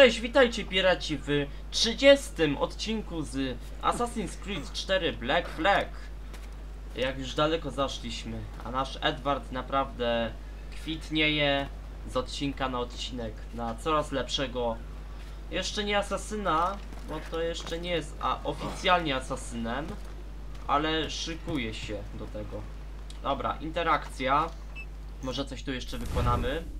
Cześć, witajcie piraci w 30 odcinku z Assassin's Creed 4 Black Flag. Jak już daleko zaszliśmy, a nasz Edward naprawdę kwitnieje z odcinka na odcinek, na coraz lepszego. Jeszcze nie asasyna, bo to jeszcze nie jest a, oficjalnie asasynem, ale szykuje się do tego. Dobra, interakcja. Może coś tu jeszcze wykonamy.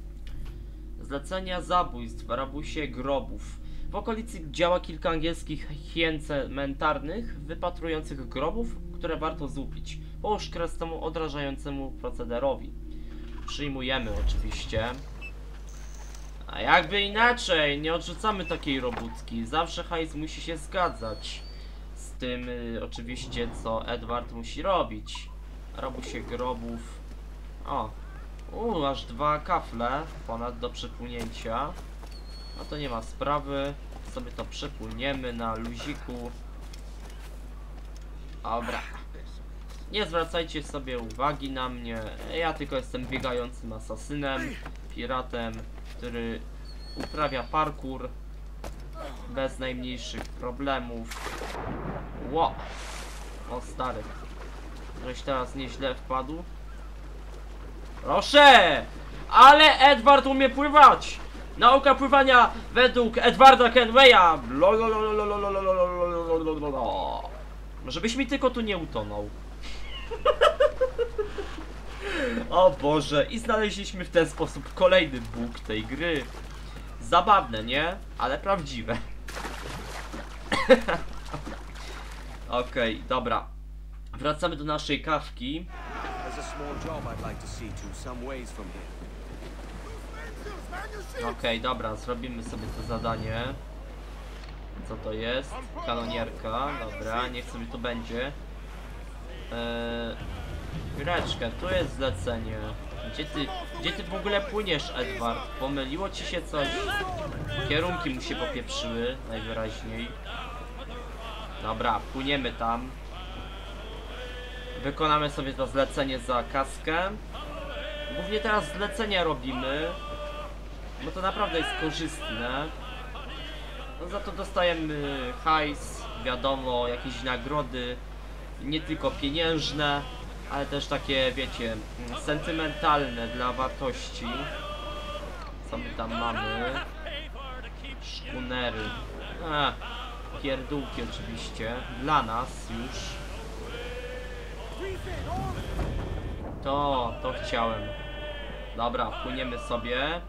Zlecenia zabójstw rabusie grobów. W okolicy działa kilka angielskich hien cmentarnych wypatrujących grobów, które warto złupić. Połóż kres temu odrażającemu procederowi. Przyjmujemy oczywiście. A jakby inaczej, nie odrzucamy takiej robótki. Zawsze hajs musi się zgadzać z tym y, oczywiście, co Edward musi robić. Rabusie grobów. O, u, aż dwa kafle ponad do przepłynięcia. No to nie ma sprawy. Sobie to przepłyniemy na luziku. Dobra. Nie zwracajcie sobie uwagi na mnie. Ja tylko jestem biegającym asasynem, piratem, który uprawia parkour bez najmniejszych problemów. Ło! O stary. Żeś teraz nieźle wpadł. Proszę! Ale Edward umie pływać! Nauka pływania według Edwarda Kenwaya! Żebyś mi tylko tu nie utonął. O Boże, i znaleźliśmy w ten sposób kolejny bóg tej gry. Zabawne, nie? Ale prawdziwe. Okej, dobra. Wracamy do naszej kawki. There's a small job I'd like to see to some ways from here. Okej, dobra, zrobimy sobie to zadanie. Co to jest? Kanonierka, dobra, niech sobie tu będzie. Eee, Chwileczkę, tu jest zlecenie. Gdzie ty, gdzie ty w ogóle płyniesz, Edward? Pomyliło ci się coś? Kierunki mu się popieprzyły, najwyraźniej. Dobra, płyniemy tam. Wykonamy sobie to zlecenie za kaskę. Głównie teraz zlecenia robimy, bo to naprawdę jest korzystne. No za to dostajemy hajs, wiadomo, jakieś nagrody, nie tylko pieniężne, ale też takie, wiecie, sentymentalne dla wartości. Co my tam mamy? Szkunery. A, pierdółki oczywiście. Dla nas już. To, to chciałem. Dobra, płyniemy sobie.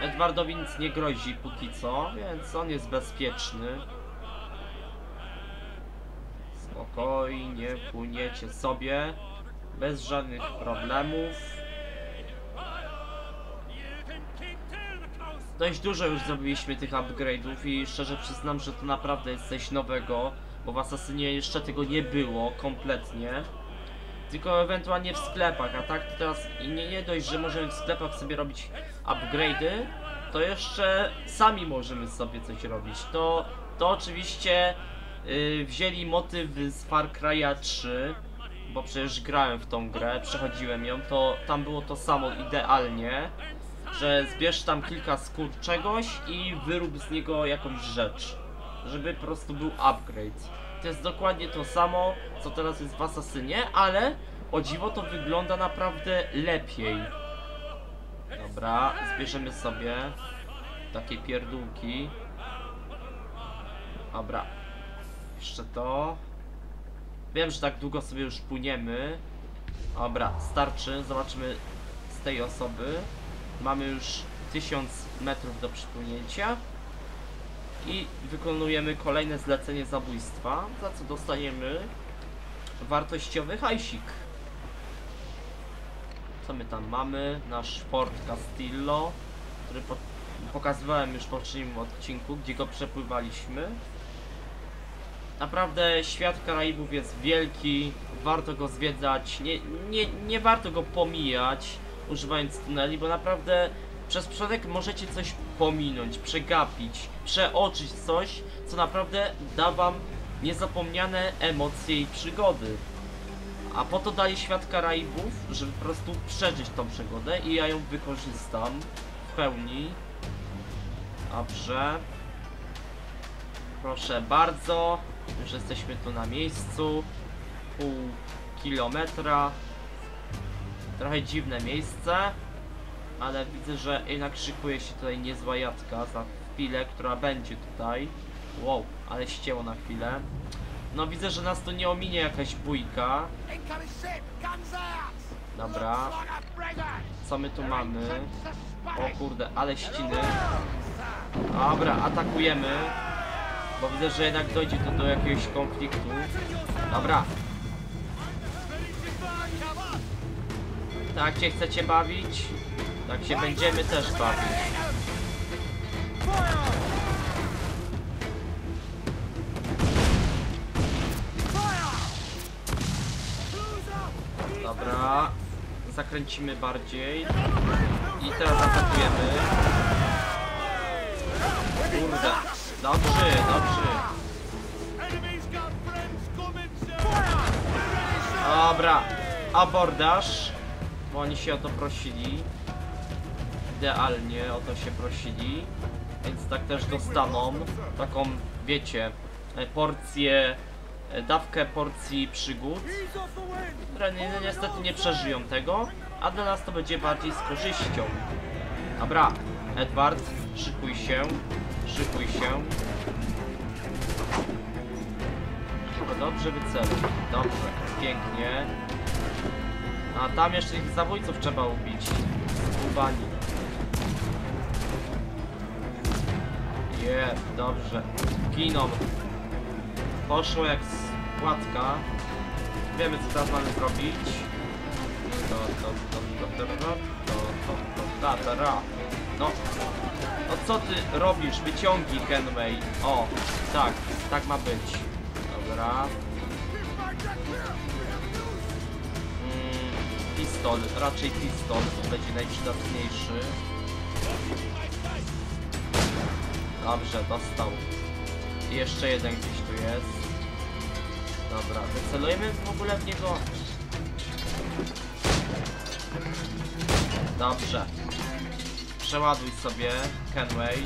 Edwardowi nic nie grozi póki co, więc on jest bezpieczny. Spokojnie płyniecie sobie, bez żadnych problemów. Dość dużo już zrobiliśmy tych upgrade'ów i szczerze przyznam, że to naprawdę jest coś nowego, bo w Assassinie jeszcze tego nie było kompletnie. Tylko ewentualnie w sklepach, a tak to teraz nie, nie dość, że możemy w sklepach sobie robić upgrade'y, to jeszcze sami możemy sobie coś robić. To, to oczywiście yy, wzięli motyw z Far Cry'a 3, bo przecież grałem w tą grę, przechodziłem ją, to tam było to samo idealnie, że zbierz tam kilka skór czegoś i wyrób z niego jakąś rzecz, żeby po prostu był upgrade. To jest dokładnie to samo, co teraz jest w Assassinie, ale o dziwo to wygląda naprawdę lepiej. Dobra, zbierzemy sobie takie pierdółki. Dobra. Jeszcze to. Wiem, że tak długo sobie już płyniemy. Dobra, starczy. Zobaczymy z tej osoby. Mamy już 1000 metrów do przypłynięcia. I wykonujemy kolejne zlecenie zabójstwa, za co dostaniemy wartościowy hajsik. Co my tam mamy? Nasz Fort Castillo, który po pokazywałem już w poprzednim odcinku, gdzie go przepływaliśmy. Naprawdę świat Karaibów jest wielki, warto go zwiedzać, nie, nie, nie warto go pomijać używając tuneli, bo naprawdę przez przypadek możecie coś pominąć, przegapić, przeoczyć coś, co naprawdę da wam niezapomniane emocje i przygody. A po to daje świat Karaibów, żeby po prostu przeżyć tą przygodę i ja ją wykorzystam w pełni. Dobrze. Proszę bardzo. Już jesteśmy tu na miejscu. Pół kilometra. Trochę dziwne miejsce. Ale widzę, że jednak szykuje się tutaj niezła jadka za chwilę, która będzie tutaj. Wow, ale ścięło na chwilę. No widzę, że nas tu nie ominie jakaś bójka. Dobra. Co my tu mamy? O kurde, ale ściny. Dobra, atakujemy. Bo widzę, że jednak dojdzie tu do jakiegoś konfliktu. Dobra. Tak się chcecie bawić? Tak się będziemy też bawić. Dobra. Zakręcimy bardziej. I teraz atakujemy. Kurde. Dobrze, dobrze. Dobra. Abordaż. Bo oni się o to prosili. Idealnie o to się prosili. Więc tak też dostaną. Taką, wiecie, e, porcję, e, dawkę porcji przygód które ni niestety nie przeżyją tego, a dla nas to będzie bardziej z korzyścią. Dobra, Edward, szykuj się, szykuj się. Dobrze wyceluj, dobrze, pięknie. A tam jeszcze tych zabójców trzeba ubić, skubani. Je, dobrze, giną. Poszło jak płatka. Wiemy co teraz mamy zrobić. To, to, to, to, to, to, to, to, to, ra. No. No co ty robisz? Wyciągi Kenway. O, tak, tak ma być. Dobra. Mm, pistol, raczej pistol będzie najprzydatniejszy. Dobrze, dostał. I jeszcze jeden gdzieś tu jest. Dobra, wycelujemy w ogóle w niego. Dobrze. Przeładuj sobie, Kenway.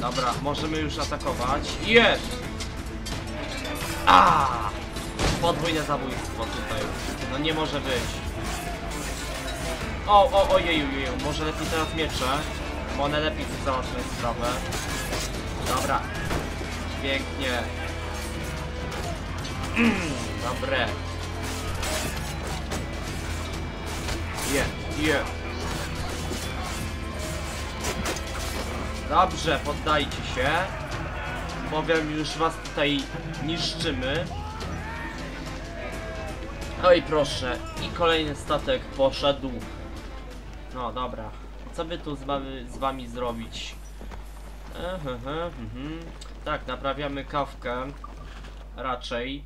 Dobra, możemy już atakować. Jest! A! Podwójne zabójstwo tutaj. No nie może być. O, o, ojeju, ojeju. Może lepiej teraz miecze, bo one lepiej tu załatwią sprawę. Dobra, Pięknie. Dobre. Je, je. Dobrze, poddajcie się. Bowiem już was tutaj niszczymy. Oj proszę, i kolejny statek poszedł. No dobra, co by tu z wami, z wami zrobić? Ehe, mhm. Tak, naprawiamy kawkę. Raczej.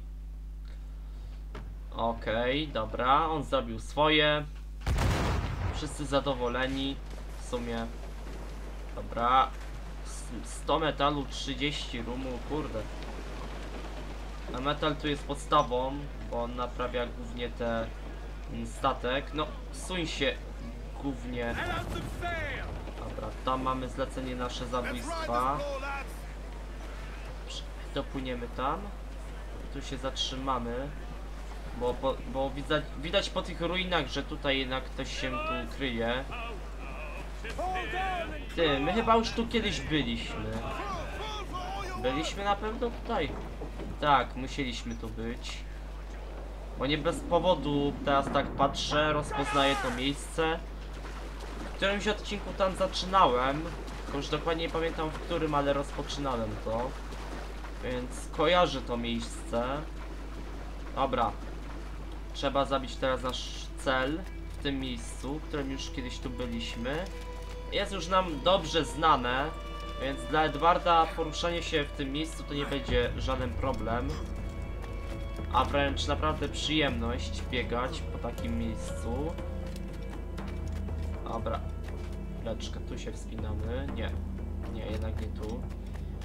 Okej, dobra, on zrobił swoje. Wszyscy zadowoleni. W sumie. Dobra. S- 100 metalu, 30 rumu, kurde. A metal tu jest podstawą, bo on naprawia głównie te statek. No, suń się głównie. Dobra, tam mamy zlecenie nasze zabójstwa. Dopłyniemy tam. Tu się zatrzymamy. Bo, po, bo widać, widać po tych ruinach, że tutaj jednak ktoś się tu kryje. Ty, my chyba już tu kiedyś byliśmy. Byliśmy na pewno tutaj. Tak, musieliśmy tu być. Bo nie bez powodu teraz tak patrzę, rozpoznaję to miejsce. W którymś odcinku tam zaczynałem. Tylko już dokładnie nie pamiętam w którym, ale rozpoczynałem to. Więc kojarzę to miejsce. Dobra. Trzeba zabić teraz nasz cel w tym miejscu, w którym już kiedyś tu byliśmy. Jest już nam dobrze znane, więc dla Edwarda poruszanie się w tym miejscu to nie będzie żaden problem. A wręcz naprawdę przyjemność biegać po takim miejscu. Dobra. Leczkę, tu się wspinamy. Nie. Nie, jednak nie tu.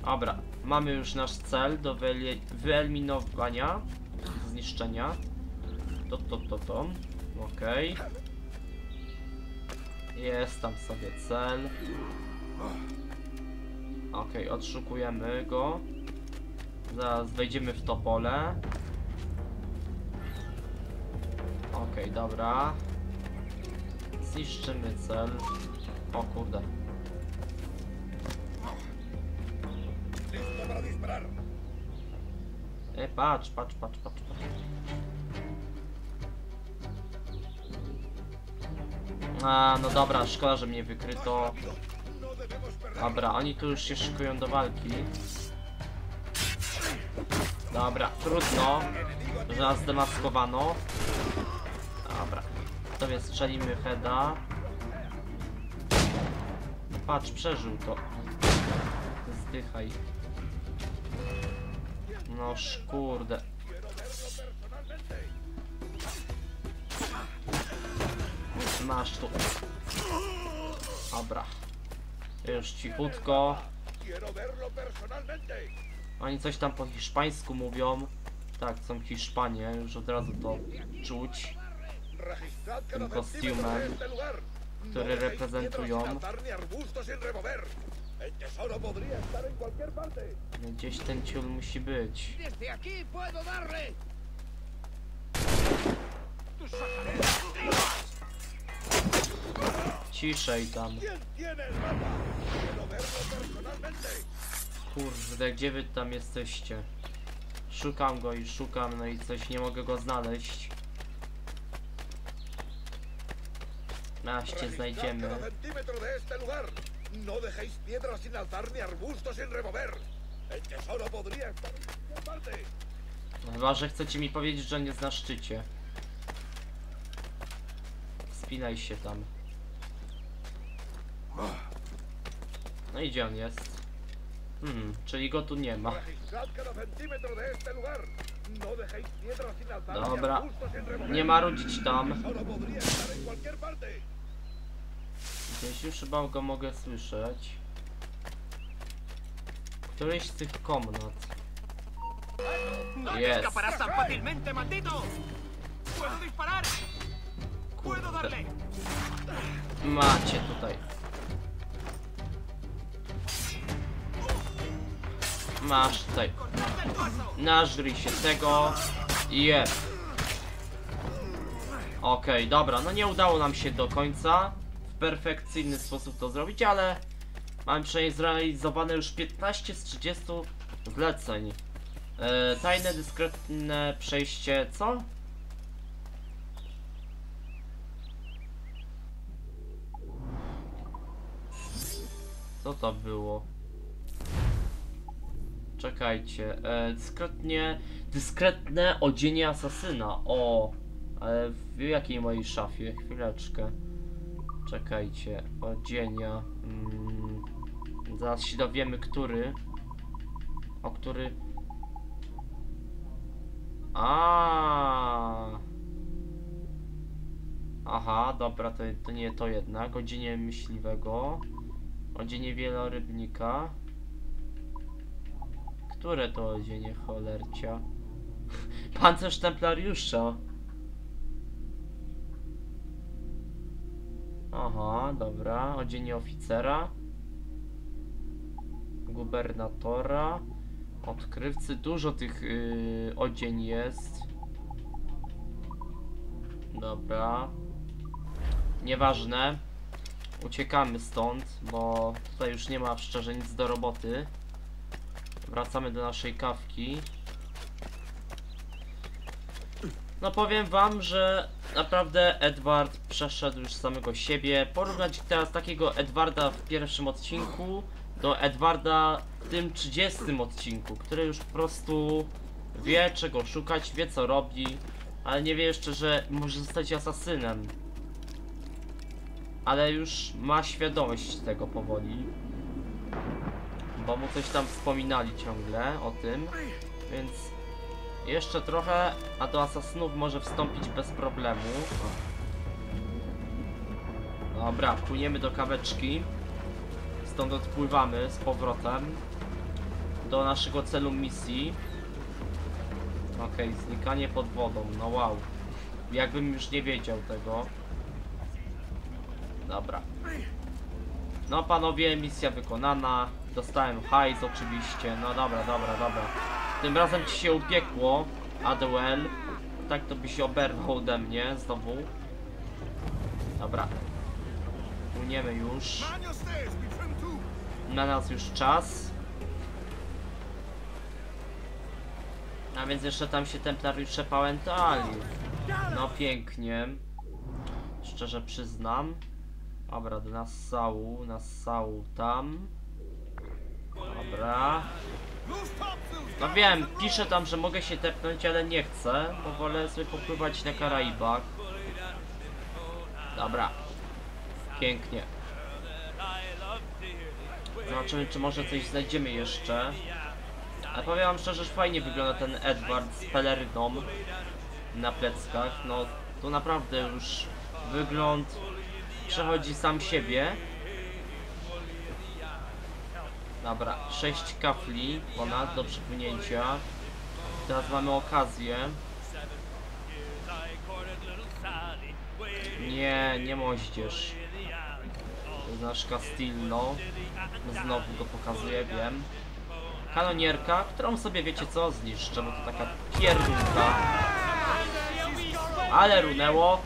Dobra, mamy już nasz cel do wyeli- wyeliminowania, zniszczenia. To, to, to, to. Okej. Jest tam sobie cel. Okej, odszukujemy go. Zaraz wejdziemy w to pole. Okej, dobra. Zniszczymy cel. O kurde. E, patrz, patrz, patrz, patrz, patrz. A, no dobra, szkoda, że mnie wykryto. Dobra, oni tu już się szykują do walki. Dobra, trudno, że nas zdemaskowano. Tobie strzelimy heada. Patrz, przeżył to. Zdychaj. No kurde. Masz tu. Dobra. Już cichutko. Oni coś tam po hiszpańsku mówią. Tak, są Hiszpanie, już od razu to czuć. Tym kostiumem, który reprezentują. No Gdzieś ten ciul musi być. Ciszej tam. Kurde, gdzie wy tam jesteście? Szukam go i szukam, no i coś nie mogę go znaleźć. Naście znajdziemy. centímetro de este lugar. No dejéis piedras sin alzar ni arbustos sin remover. El tesoro podría estar en cualquier parte. No Chyba, że chcecie mi powiedzieć, że on jest na szczycie. Wspinaj się tam. No i gdzie on jest? Hmm, czyli go tu nie ma. No Dobra. Nie marudzić tam. El tesoro podría estar en cualquier parte. Gdzieś już chyba go mogę słyszeć. Któryś z tych komnat. Jest. Kurde. Macie tutaj. Masz tutaj. Nażryj się tego. i Je. Okej, dobra, no nie udało nam się do końca perfekcyjny sposób to zrobić, ale mamy przynajmniej zrealizowane już 15 z 30 zleceń. E, tajne, dyskretne przejście, co? Co to było? Czekajcie, e, dyskretnie, dyskretne odzienie asasyna. O, ale w jakiej mojej szafie? Chwileczkę. Czekajcie, odzienia. Mm, zaraz się dowiemy, który. O który. A. Aha, dobra, to, to nie to jednak. Odzienie myśliwego. Odzienie wielorybnika. Które to odzienie cholercia? Pancerz Templariusza. Aha, dobra. Odzienie oficera. Gubernatora. Odkrywcy. Dużo tych yy, odzień jest. Dobra. Nieważne. Uciekamy stąd, bo tutaj już nie ma szczerze nic do roboty. Wracamy do naszej kawki. No powiem wam, że naprawdę Edward przeszedł już samego siebie. Porównać teraz takiego Edwarda w pierwszym odcinku do Edwarda w tym 30 odcinku, który już po prostu wie czego szukać, wie co robi, ale nie wie jeszcze, że może zostać asasynem. Ale już ma świadomość tego powoli. Bo mu coś tam wspominali ciągle o tym, więc jeszcze trochę, a do asasynów może wstąpić bez problemu. Dobra, płyniemy do kaweczki. Stąd odpływamy z powrotem do naszego celu misji. Okej, znikanie pod wodą, no wow. Jakbym już nie wiedział tego. Dobra. No panowie, misja wykonana. Dostałem hajs oczywiście. No dobra, dobra, dobra. Tym razem ci się upiekło, Adwell. Tak to by się oberwał ode mnie znowu. Dobra. Płyniemy już. Na nas już czas. A więc jeszcze tam się templariusze pałętali. No pięknie. Szczerze przyznam. Dobra, do Nassau, Nassau tam. Dobra. No wiem, piszę tam, że mogę się tepnąć, ale nie chcę, bo wolę sobie popływać na Karaibach. Dobra. Pięknie. Zobaczymy, czy może coś znajdziemy jeszcze. Ale powiem wam szczerze, że fajnie wygląda ten Edward z peleryną na pleckach. No, tu naprawdę już wygląd przechodzi sam siebie. Dobra, 6 kafli ponad do przypłynięcia. Teraz mamy okazję. Nie, nie moździerz. Nasz Castillo. Znowu go pokazuję, wiem. Kanonierka, którą sobie wiecie co zniszczę, bo to taka pierdółka. Ale runęło.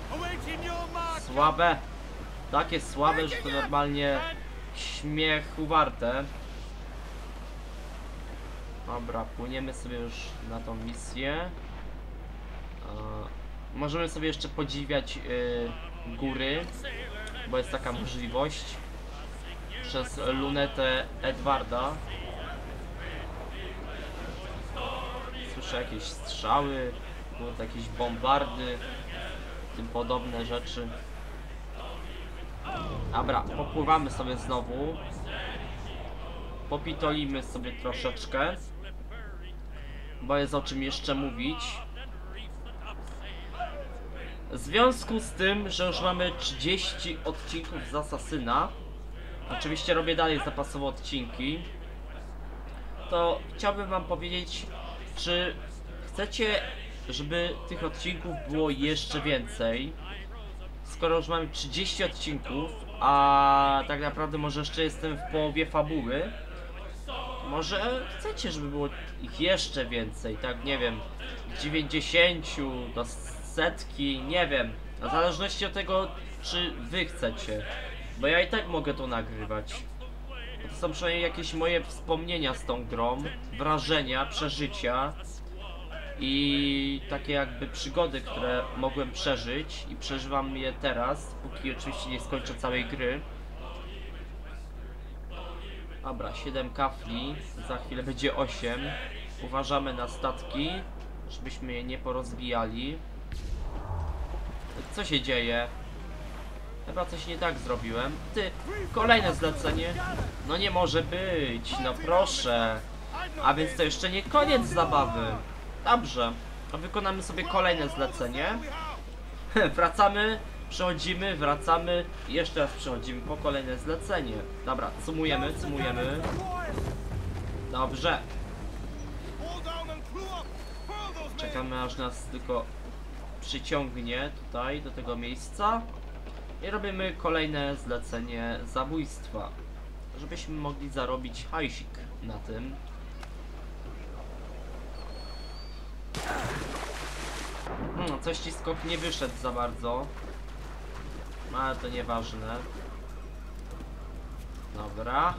Słabe. Takie słabe, że to normalnie śmiechu warte. Dobra, płyniemy sobie już na tą misję. E, możemy sobie jeszcze podziwiać y, góry, bo jest taka możliwość. Przez lunetę Edwarda. Słyszę jakieś strzały, kurde, jakieś bombardy, tym podobne rzeczy. Dobra, popływamy sobie znowu. Popitolimy sobie troszeczkę. Bo jest o czym jeszcze mówić. W związku z tym, że już mamy 30 odcinków z Asasyna, oczywiście robię dalej zapasowe odcinki, to chciałbym wam powiedzieć, czy chcecie, żeby tych odcinków było jeszcze więcej, skoro już mamy 30 odcinków, a tak naprawdę może jeszcze jestem w połowie fabuły, może chcecie, żeby było ich jeszcze więcej, tak nie wiem, 90 do setki, nie wiem, w zależności od tego, czy wy chcecie, bo ja i tak mogę to nagrywać. To są przynajmniej jakieś moje wspomnienia z tą grą, wrażenia, przeżycia i takie jakby przygody, które mogłem przeżyć i przeżywam je teraz, póki oczywiście nie skończę całej gry. Dobra, 7 kafli, za chwilę będzie 8. Uważamy na statki, żebyśmy je nie porozbijali. Co się dzieje? Chyba coś nie tak zrobiłem. Ty, kolejne zlecenie. No nie może być, no proszę. A więc to jeszcze nie koniec zabawy. Dobrze, to wykonamy sobie kolejne zlecenie. wracamy, przechodzimy, wracamy jeszcze raz przechodzimy po kolejne zlecenie. Dobra, sumujemy, sumujemy. Dobrze, czekamy aż nas tylko przyciągnie tutaj do tego miejsca. I robimy kolejne zlecenie zabójstwa. Żebyśmy mogli zarobić hajsik na tym. Hmm, coś ci skok nie wyszedł za bardzo. No, Ale to nieważne. Dobra.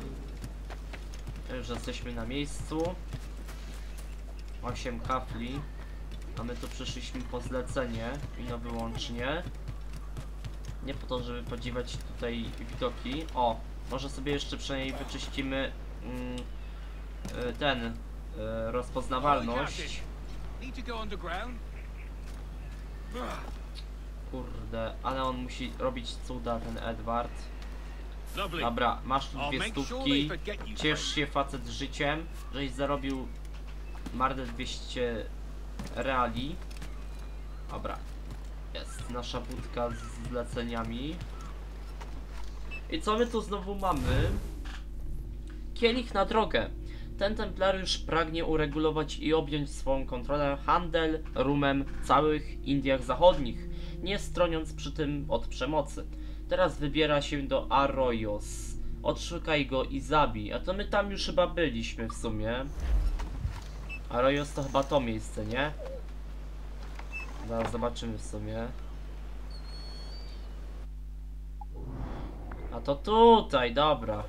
Już jesteśmy na miejscu. 8 kafli. A my tu przyszliśmy po zlecenie, ino wyłącznie. Nie po to, żeby podziwiać tutaj widoki. O, może sobie jeszcze przynajmniej wyczyścimy mm, y, ten y, rozpoznawalność. Need to go underground? Kurde, ale on musi robić cuda, ten Edward. Dobra, masz tu dwie stówki. Ciesz się facet życiem, żeś zarobił marne 200 reali. Dobra. Jest nasza budka z zleceniami. I co my tu znowu mamy? Kielich na drogę. Ten templariusz pragnie uregulować i objąć swą kontrolę handel rumem w całych Indiach Zachodnich, nie stroniąc przy tym od przemocy. Teraz wybiera się do Arroyos. Odszukaj go i zabij. A to my tam już chyba byliśmy w sumie. Arroyos to chyba to miejsce, nie? Zaraz zobaczymy w sumie. A to tutaj, dobra.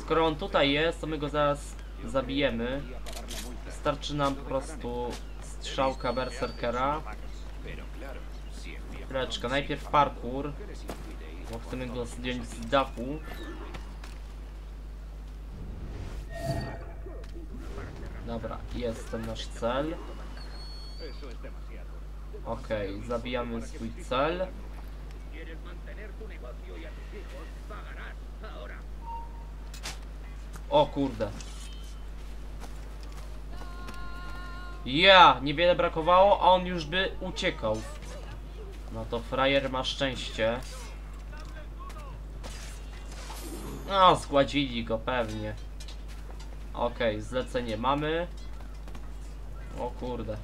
Skoro on tutaj jest, to my go zaraz zabijemy. Wystarczy nam po prostu strzałka berserkera. Chwileczkę, najpierw parkour. Bo chcemy go zdjąć z dachu. Dobra, jest ten nasz cel. Okej, zabijamy swój cel. O kurde. Ja, niewiele brakowało, a on już by uciekał. No to frajer ma szczęście. No, zgładzili go pewnie. Okej, zlecenie mamy. O kurde.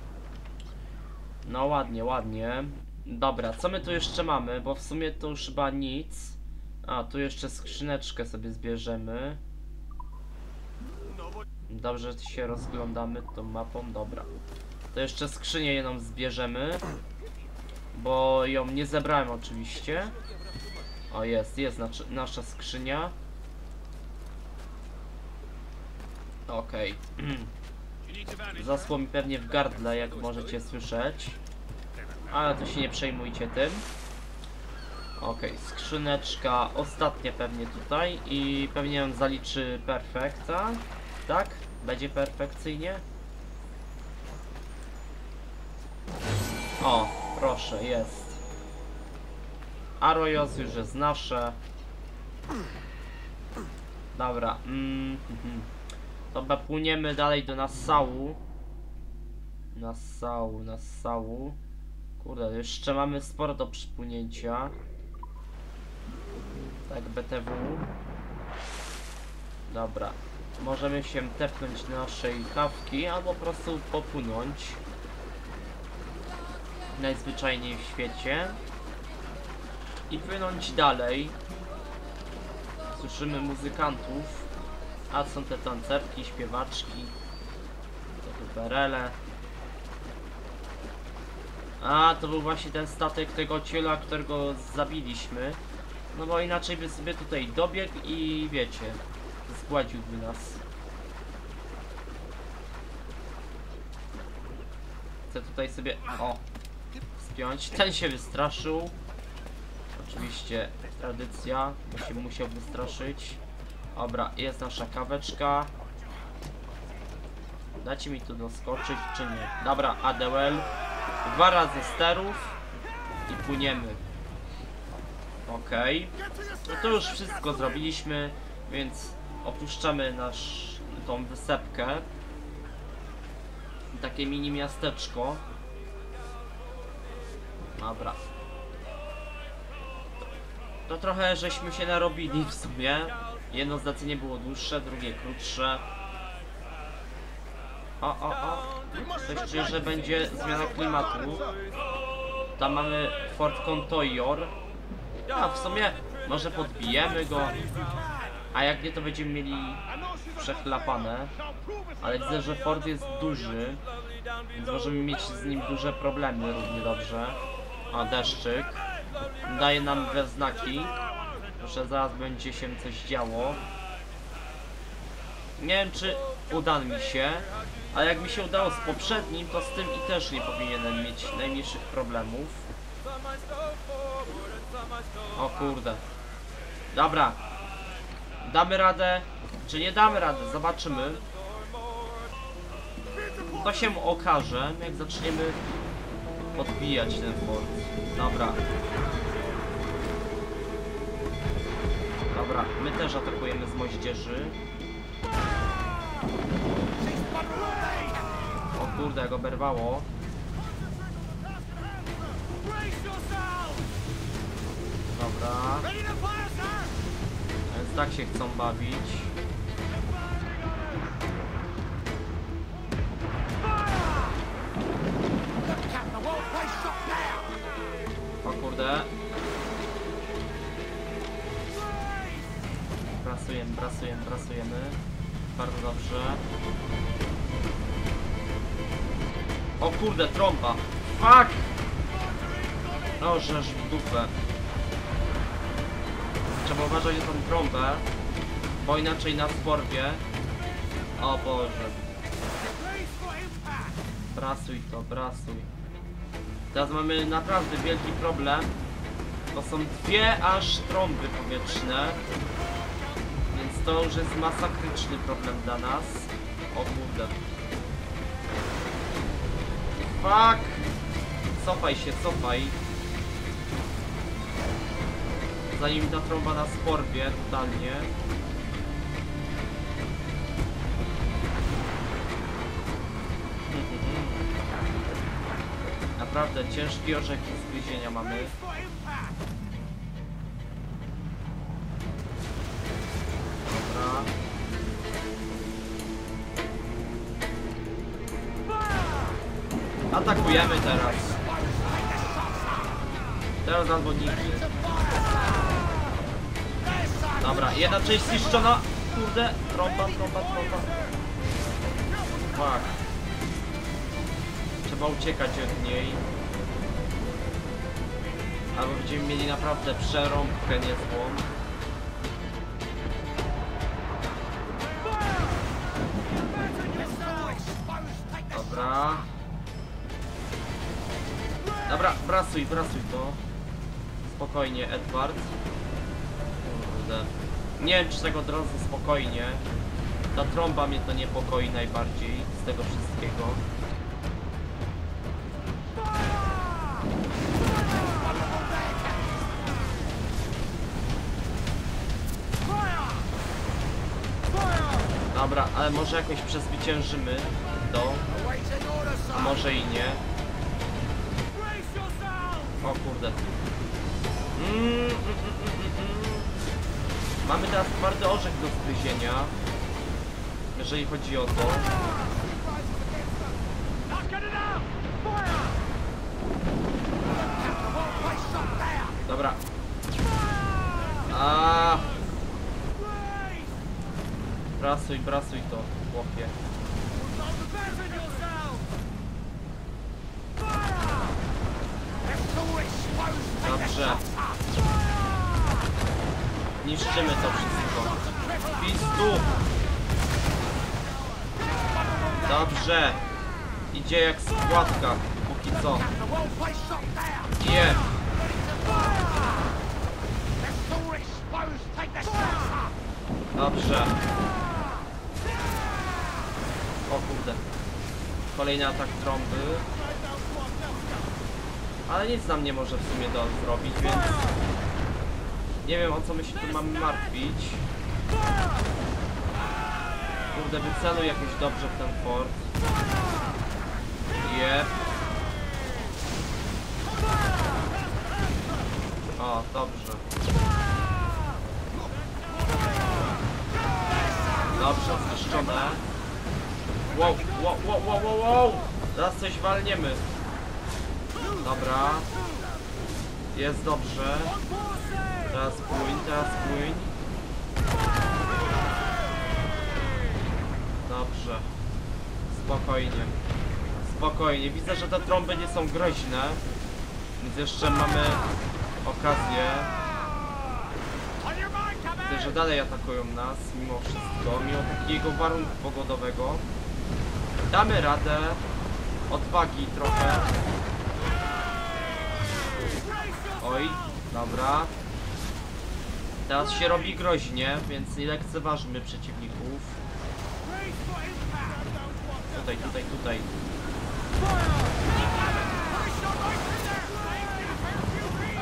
No ładnie, ładnie. Dobra, co my tu jeszcze mamy? Bo w sumie to już chyba nic. A, tu jeszcze skrzyneczkę sobie zbierzemy. Dobrze się rozglądamy tą mapą, dobra. To jeszcze skrzynię jedną zbierzemy. Bo ją nie zebrałem oczywiście. O jest, jest nasza, nasza skrzynia. Okej. Zasło mi pewnie w gardle, jak możecie słyszeć. Ale to się nie przejmujcie tym. Okej, skrzyneczka ostatnia pewnie tutaj i pewnie on zaliczy perfekta. Tak? Będzie perfekcyjnie? O, proszę, jest. Arroyos już jest nasze. Dobra, mm, mhm. Dobra, płyniemy dalej do Nassau. Nassau, Nassau. Kurde, jeszcze mamy sporo do przypłynięcia. Tak, BTW. Dobra. Możemy się tepnąć naszej kawki, albo po prostu popłynąć. Najzwyczajniej w świecie. I płynąć dalej. Słyszymy muzykantów. A są te tancerki, śpiewaczki. Tu perele. A, to był właśnie ten statek tego ciela, którego zabiliśmy. No bo inaczej by sobie tutaj dobiegł i wiecie, zgładziłby nas. Chcę tutaj sobie, o, spiąć. Ten się wystraszył. Oczywiście tradycja, bo się musiał wystraszyć. Dobra, jest nasza kaweczka. Dacie mi tu doskoczyć, czy nie? Dobra, ADL. Dwa razy sterów i płyniemy. Okej. No to już wszystko zrobiliśmy, więc opuszczamy nasz tą wysepkę. Takie mini miasteczko. Dobra. To trochę żeśmy się narobili w sumie. Jedno zlecenie było dłuższe, drugie krótsze. O, o, o. Coś czuję, że będzie zmiana klimatu. Tam mamy Fort Contoyor. A w sumie może podbijemy go. A jak nie to będziemy mieli przechlapane. Ale widzę, że Fort jest duży. Więc możemy mieć z nim duże problemy równie dobrze. A deszczyk. Daje nam we znaki, że zaraz będzie się coś działo. Nie wiem czy uda mi się, ale jak mi się udało z poprzednim, to z tym i też nie powinienem mieć najmniejszych problemów. O kurde. Dobra. Damy radę, czy nie damy radę, zobaczymy. To się okaże, jak zaczniemy podbijać ten fort. Dobra. Dobra, my też atakujemy z moździerzy. O kurde, jak oberwało. Dobra. Więc tak się chcą bawić. Brasujemy. Bardzo dobrze. O kurde, trąba. Fuck! No, w dupę. Trzeba uważać na tą trąbę, bo inaczej nas porwie. O Boże. Brasuj to, brasuj. Teraz mamy naprawdę wielki problem. To są dwie aż trąby powietrzne. To już jest masakryczny problem dla nas. O kurde. Fuck! Cofaj się, cofaj. Zanim ta trąba nas porwie totalnie. Naprawdę ciężki orzech do zgryzienia mamy. Atakujemy teraz. Teraz albo nigdy. Dobra, jedna część zniszczona. Kurde, trąba, trąba, trąba. Fuck. Trzeba uciekać od niej. Albo będziemy mieli naprawdę przerąbkę niezłą. Brasuj, brasuj to. Spokojnie, Edward. Kurde. Nie wiem, czy spokojnie. Ta trąba mnie to niepokoi najbardziej z tego wszystkiego. Dobra, ale może jakoś przezwyciężymy to. A może i nie. O kurde. Mm, mm, mm, mm, mm. Mamy teraz twardy orzech do zgryzienia. Jeżeli chodzi o to. Dobra. A. Brasuj, brasuj to, chłopie. Dobrze. Niszczymy to wszystko. Pistu! Dobrze. Idzie jak składka, póki co. Nie. Dobrze. O kurde. Kolejny atak trąby. Ale nic nam nie może w sumie do zrobić, więc... Nie wiem o co my się tu mamy martwić. Kurde, wyceluj jakoś dobrze w ten fort. Jep. O, dobrze. Dobrze, zniszczone. Wow, wow, wow, wow, wow, wow! Teraz coś walniemy. Dobra. Jest dobrze. Teraz płyń, teraz płyń. Dobrze. Spokojnie. Spokojnie. Widzę, że te trąby nie są groźne. Więc jeszcze mamy okazję. Widzę, że dalej atakują nas mimo wszystko, mimo takiego warunku pogodowego. Damy radę. Odwagi trochę. Oj, dobra. Teraz się robi groźnie, więc nie lekceważmy przeciwników. Tutaj, tutaj, tutaj.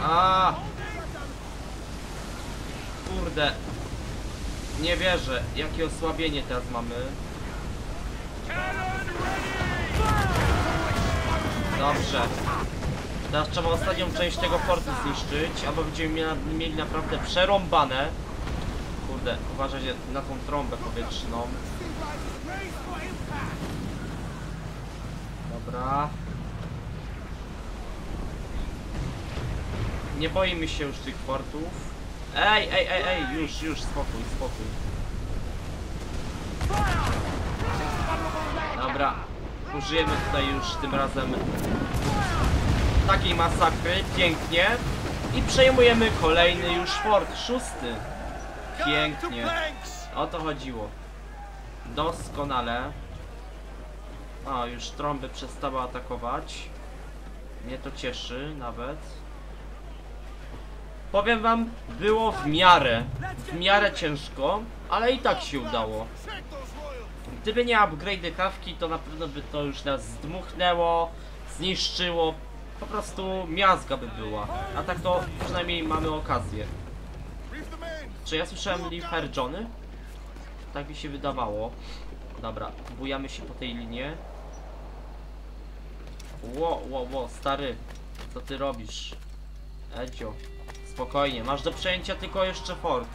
A! Kurde. Nie wierzę, jakie osłabienie teraz mamy. Dobrze. Teraz trzeba ostatnią część tego fortu zniszczyć, albo będziemy mieli naprawdę przerąbane. Kurde, uważajcie na tą trąbę powietrzną. Dobra. Nie boimy się już tych fortów. Ej, ej, ej, ej, już, już, spokój, spokój. Dobra, użyjemy tutaj już tym razem takiej masakry, pięknie. I przejmujemy kolejny już fort, szósty. Pięknie. O to chodziło. Doskonale. O, już trąby przestały atakować. Mnie to cieszy nawet. Powiem wam, było w miarę, w miarę ciężko, ale i tak się udało. Gdyby nie upgrade kawki, to na pewno by to już nas zdmuchnęło, zniszczyło. Po prostu miazga by była. A tak to przynajmniej mamy okazję. Czy ja słyszałem Leave Her Johnny? Tak mi się wydawało. Dobra, bujamy się po tej linie. Ło, ło, ło, stary, co ty robisz? Edzio, spokojnie, masz do przejęcia tylko jeszcze fort.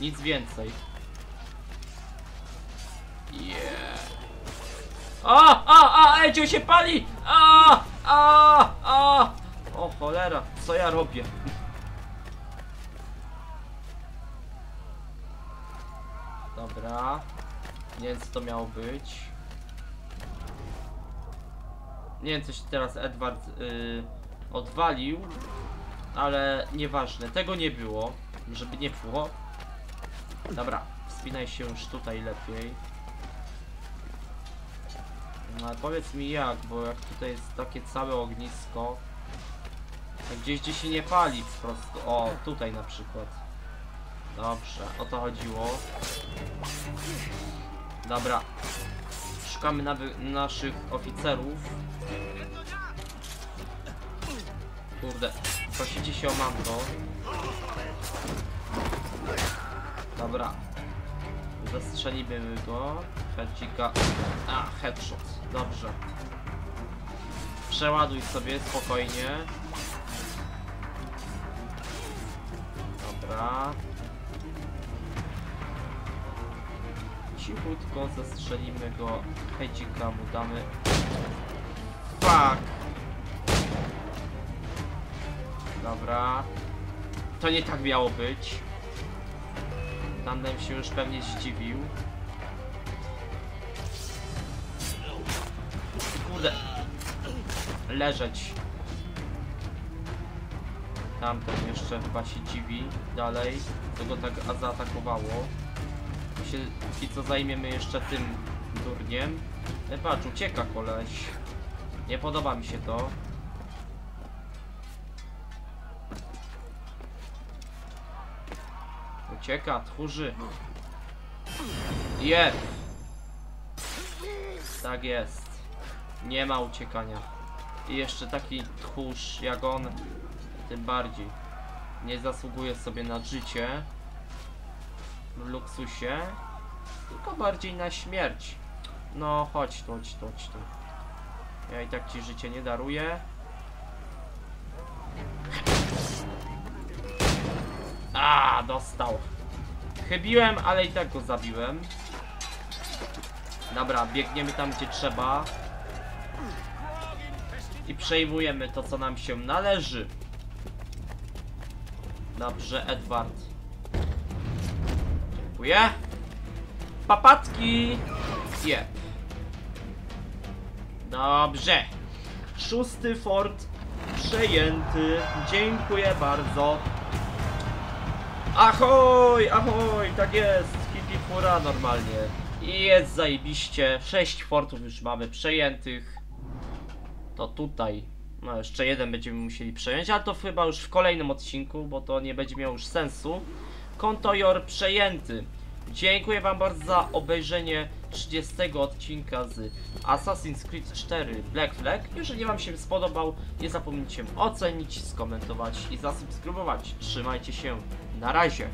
Nic więcej. Yeah. A, a, a, Edzio się pali! A, a, a! O cholera, co ja robię? Dobra. Nie wiem co to miało być. Nie wiem coś teraz Edward yy, odwalił. Ale nieważne, tego nie było. Żeby nie było. Dobra, wspinaj się już tutaj lepiej. No ale powiedz mi jak, bo jak tutaj jest takie całe ognisko. Gdzieś gdzie się nie pali po prostu. O, tutaj na przykład. Dobrze, o to chodziło. Dobra. Szukamy naszych oficerów. Kurde, prosicie się o manto. Dobra. Zastrzelimy go. Headzika. A, headshot. Dobrze. Przeładuj sobie spokojnie. Dobra. Cichutko zastrzelimy go. Headzika mu damy. Fuck. Dobra. To nie tak miało być. Tandem się już pewnie zdziwił. Kurde. Leżeć. Tamten jeszcze chyba się dziwi dalej, co go tak zaatakowało. My się co zajmiemy jeszcze tym durniem. E, patrz, ucieka koleś. Nie podoba mi się to. Ucieka, tchórzy. Je! Tak jest. Nie ma uciekania. I jeszcze taki tchórz jak on, tym bardziej. Nie zasługuje sobie na życie w luksusie, tylko bardziej na śmierć. No, chodź tu, chodź tu, chodź tu. Ja i tak ci życie nie daruję. A, dostał. Chybiłem, ale i tak go zabiłem. Dobra, biegniemy tam, gdzie trzeba. I przejmujemy to, co nam się należy. Dobrze, Edward. Dziękuję. Papatki! Jep. Dobrze. Szósty fort przejęty. Dziękuję bardzo. Ahoj, ahoj, tak jest. Fura normalnie. I jest zajebiście. Sześć fortów już mamy przejętych. To tutaj. No jeszcze jeden będziemy musieli przejąć, ale to chyba już w kolejnym odcinku, bo to nie będzie miało już sensu. Kontojor przejęty. Dziękuję wam bardzo za obejrzenie 30 odcinka z Assassin's Creed 4 Black Flag. Jeżeli wam się spodobał, nie zapomnijcie ocenić, skomentować i zasubskrybować. Trzymajcie się. Na razie.